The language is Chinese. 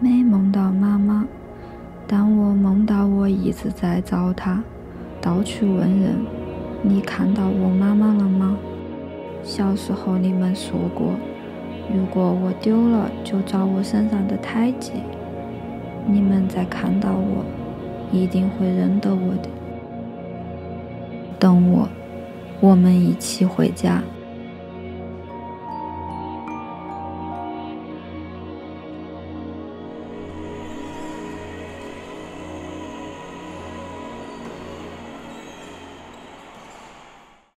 没梦到妈妈但我梦到我一直在找她到处问人你看到我妈妈了吗？小时候你们说过如果我丢了就找我身上的胎记你们再看到我一定会认得我的。等我我们一起回家